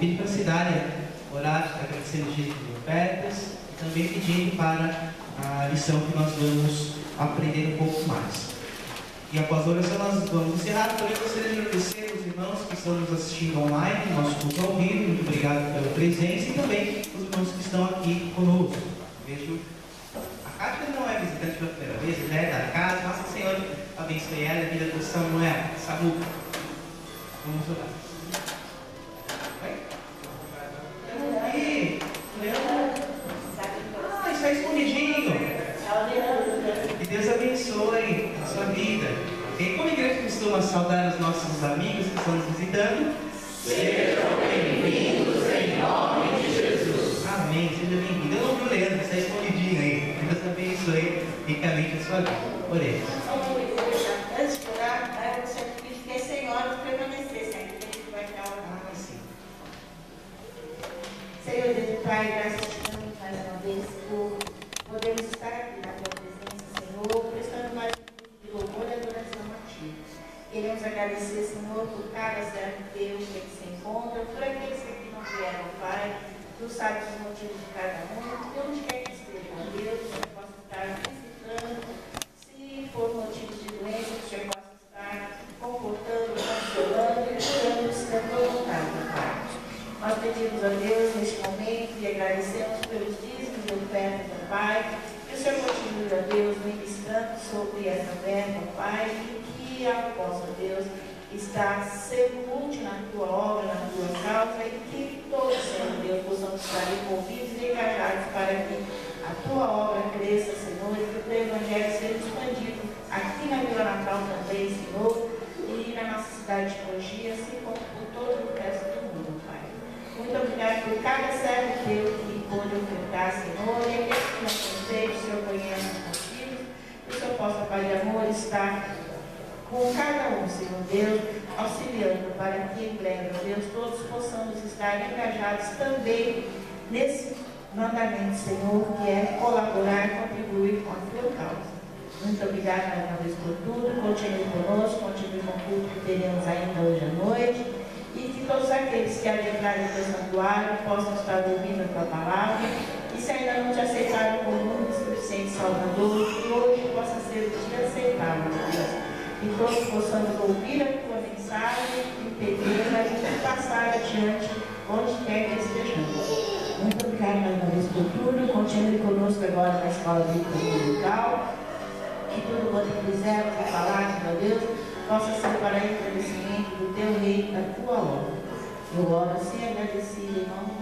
Eu para a cidade orar, agradecendo os dias de ofertas e também pedindo para a lição que nós vamos aprender um pouco mais. E após a oração nós vamos encerrar. Também gostaria de agradecer os irmãos que estão nos assistindo online, nosso curso ao vivo. Muito obrigado pela presença e também os irmãos que estão aqui conosco. Vejo a Cátia não é visitante pela primeira vez, já é da casa. Nossa Senhora abençoe ela, a vida do Samuel, Samu. Vamos orar. Oi? Aí, Leandro. Ah, está escondidinho. Que Deus abençoe a sua vida. E como a igreja costuma saudar os nossos amigos que estão nos visitando? Sejam bem-vindos em nome de Jesus. Amém. Seja bem-vindo. Eu não vi o Leandro, está escondidinho aí. Que Deus abençoe ricamente a sua vida. Oremos. Antes de orar, eu sem a vai dar uma Ah, sim. Senhor Deus Pai, graças te damos mais uma vez por Cada servo teu que aqui se encontra, por aqueles que aqui não vieram, Pai. Tu sabes os motivos de cada um, e onde quer que esteja, ó Deus, que Senhor possa estar visitando. Se for motivo de doença, que o Senhor possa estar confortando, consolando e curando se da tua vontade, Pai. Nós pedimos a Deus neste momento e agradecemos pelos dízimos e ofertas, ó Pai. Que o Senhor continue, ó Deus, ministrando sobre essa verba, Pai, e que ela possa, Deus, estar útil na tua obra, na tua causa, e que todos, Senhor Deus, possamos estar envolvidos e engajados para que a tua obra cresça, Senhor, e que o teu evangelho seja expandido aqui na Vila Natal também, Senhor, e na nossa cidade de assim como por todo o resto do mundo, Pai. Muito obrigado por cada servo com cada um, Senhor Deus, auxiliando para que em breve, Deus, todos possamos estar engajados também nesse mandamento, Senhor, que é colaborar, contribuir com a tua causa. Muito obrigada mais uma vez por tudo. Continue conosco, continue com o culto que teremos ainda hoje à noite. E que todos aqueles que adentrarem no teu santuário possam estar ouvindo a tua palavra. E se ainda não te aceitaram como todos possamos ouvir a tua mensagem, entender, e passar adiante onde quer que estejamos. Muito obrigada mais uma vez por tudo. Continue conosco agora na escola de musical que tudo quanto quisermos e falarmos, meu Deus, possa ser para engrandecimento do teu reino, da tua obra. Eu oro assim agradecido em nome